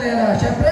Rivera. Siyempre ang